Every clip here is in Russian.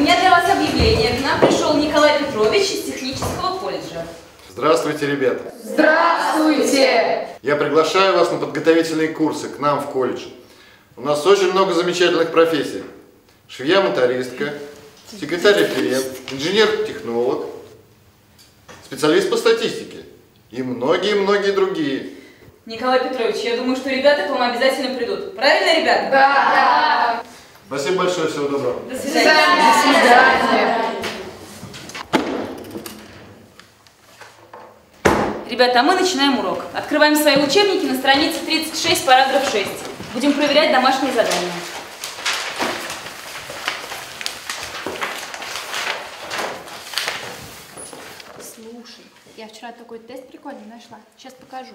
меня для вас объявление. К нам пришел Николай Петрович из технического колледжа. Здравствуйте, ребята. Здравствуйте! Я приглашаю вас на подготовительные курсы к нам в колледж. У нас очень много замечательных профессий. Швея-мотористка, секретарь-референт, инженер-технолог, специалист по статистике и многие-многие другие. Николай Петрович, я думаю, что ребята к вам обязательно придут. Правильно, ребята? Да! Спасибо большое, всего доброго. До До свидания. свидания! Ребята, а мы начинаем урок. Открываем свои учебники на странице 36, параграф 6. Будем проверять домашние задания. Слушай, я вчера такой тест прикольный нашла. Сейчас покажу.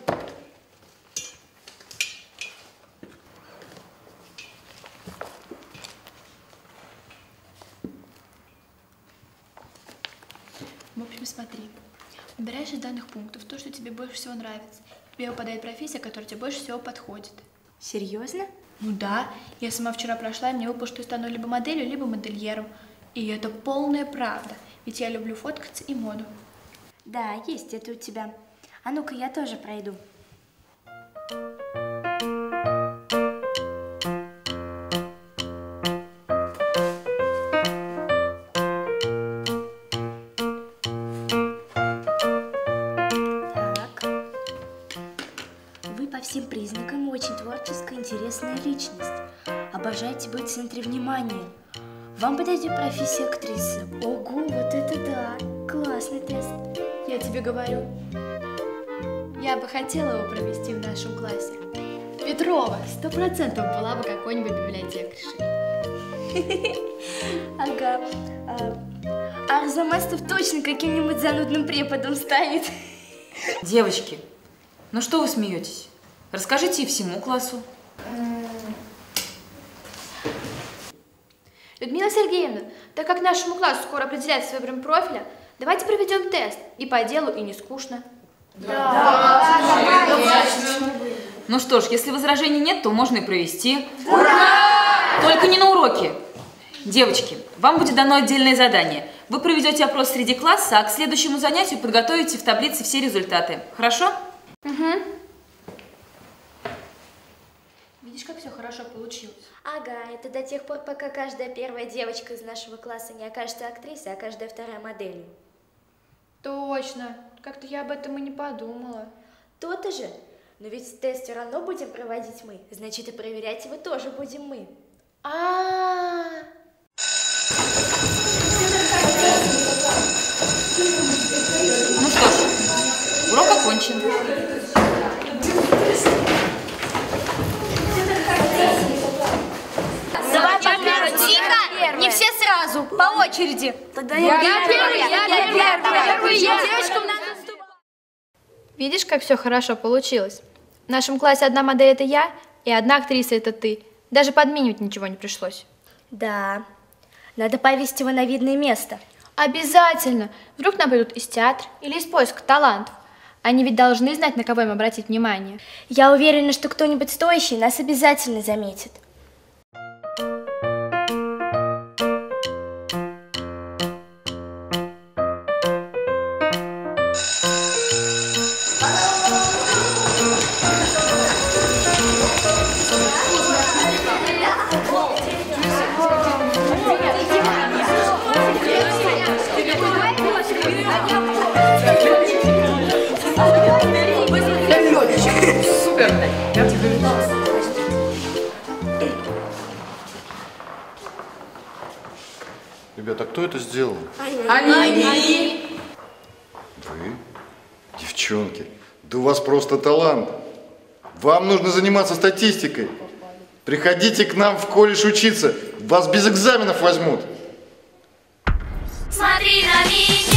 В общем, смотри. Выбираешь из данных пунктов то, что тебе больше всего нравится. Тебе выпадает профессия, которая тебе больше всего подходит. Серьезно? Ну да, я сама вчера прошла, и мне выпало, что я стану либо моделью, либо модельером. И это полная правда, ведь я люблю фоткаться и моду. Да, есть это у тебя. А ну-ка, я тоже пройду. Так. Всем признакам очень творческая, интересная личность. Обожаете быть в центре внимания. Вам подойдет профессия актрисы. Ого, вот это да! Классный тест. Я тебе говорю, я бы хотела его провести в нашем классе. Петрова сто процентов была бы какой-нибудь библиотекаршей. Ага. А, Арзамасов точно каким-нибудь занудным преподом станет. Девочки, ну что вы смеетесь? Расскажите и всему классу. Людмила Сергеевна, так как нашему классу скоро определяется выбором профиля, давайте проведем тест. И по делу, и не скучно. Ну что ж, если возражений нет, то можно и провести. Ура! Только не на уроке. Девочки, вам будет дано отдельное задание. Вы проведете опрос среди класса, а к следующему занятию подготовите в таблице все результаты. Хорошо? Видишь, как все хорошо получилось? Ага, это до тех пор, пока каждая первая девочка из нашего класса не окажется актрисой, а каждая вторая моделью. Точно. Как-то я об этом и не подумала. То-то же. Но ведь тест все равно будем проводить мы, значит и проверять его тоже будем мы. А, Ну что ж, урок окончен. Давай Тихо! Не все сразу, по очереди. Тогда я, первый, я первый, я Девочкам надо Видишь, как все хорошо получилось? В нашем классе одна модель это я, и одна актриса это ты. Даже подменивать ничего не пришлось. Да, надо повесить его на видное место. Обязательно! Вдруг нам придут из театра или из поиска талантов. Они ведь должны знать, на кого им обратить внимание. Я уверена, что кто-нибудь стоящий нас обязательно заметит. Ребята, а кто это сделал? Они! Вы? Девчонки, да у вас просто талант. Вам нужно заниматься статистикой. Приходите к нам в колледж учиться. Вас без экзаменов возьмут. Смотри на меня,